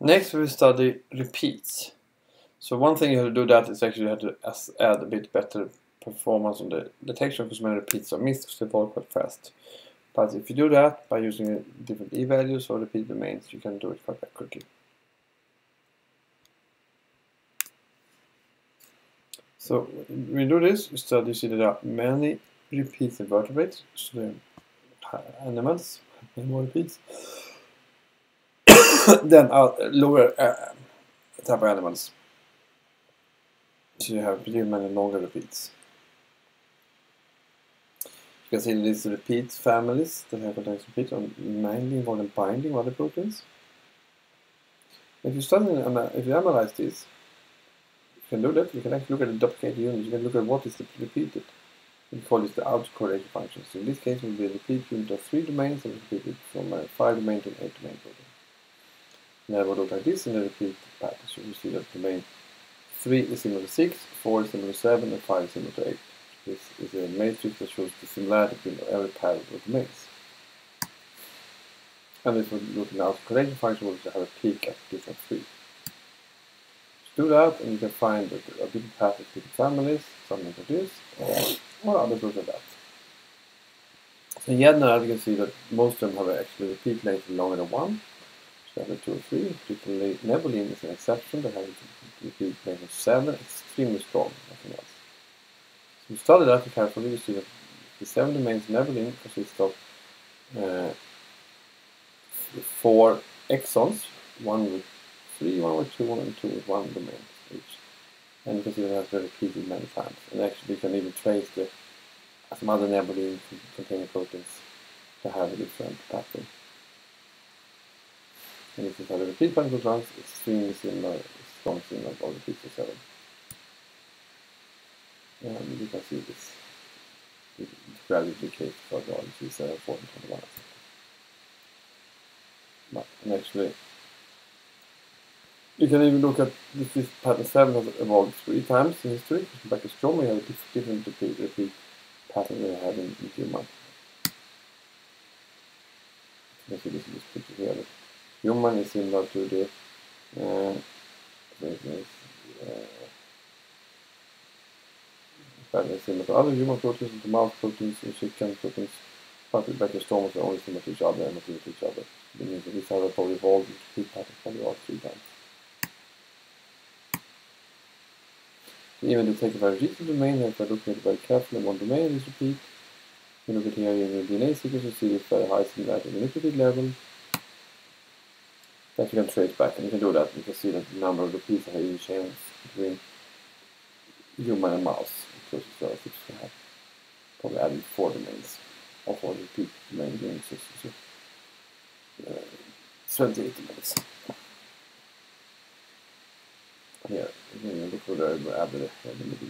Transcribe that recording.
Next we study repeats. So one thing you have to do that is actually you have to add a bit better performance on the detection because many repeats are missed because they quite fast. But if you do that by using different e-values or repeat domains, you can do it quite quickly. So you do this, you start you see that there are many repeats in vertebrates, so the animals have more repeats. Then uh, lower uh, type of animals. So you have pretty many longer repeats. You can see these repeat families that have contains repeats are mainly involved in binding other proteins. If you study, if you analyze this, you can do that. You can actually look at the duplicated units. You can look at what is the repeated. We call this the autocorrelation function. So in this case, it will be a repeat unit of three domains and repeated from a five domain to an eight domain protein. Now we look like this in the repeat pattern. So you see that domain 3 is similar to 6, 4 is similar to 7, and 5 is similar to 8. This is a matrix that shows the similarity between every pair of domains. And this we look now at the correlation function, we'll have a peak at different 3. Just do that, and you can find that a different path of different families, something like this, or others look at that. So in general, you can see that most of them have actually repeat length longer than 1. A 2 or 3. Particularly Nebulin is an exception, they have a repeat of 7, extremely strong, nothing else So we study that carefully, you see that the seven domains Nebulin consist of uh, four exons, one with three, one with two, one and two with one domain each. And you can see that has been repeated many times. And actually, you can even trace the some other Nebulin containing proteins to have a different pattern. And if you have a repeat pattern for it's extremely similar, strong similar repeats of seven and you can see this it gradually for the is uh, 421 but actually you can even look at this pattern 7 has evolved three times in history. Back to Strom, we have a different repeat, repeat pattern we have in, in human. Can see this this picture here. Human is similar to the uh, uh, fairly similar to other human proteins mouse proteins chicken proteins, but the bacteriostomos are only similar to each other and not to each other. It means that these have probably evolved into repeat patterns probably all three times. Even to take a very recent domain, if I look at it very carefully, one domain is repeat. You look at here in the DNA sequence, you see it's very high similarity in the nucleotide level. That you can trace back, and you can do that. You can see that the number of the repeats are in chains between human and mouse close to relative to have probably added four domains or four repeat domain games. So, so, uh, 28 domains. Here, look where I added the middle.